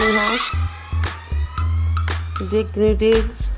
new house. Dig three digs.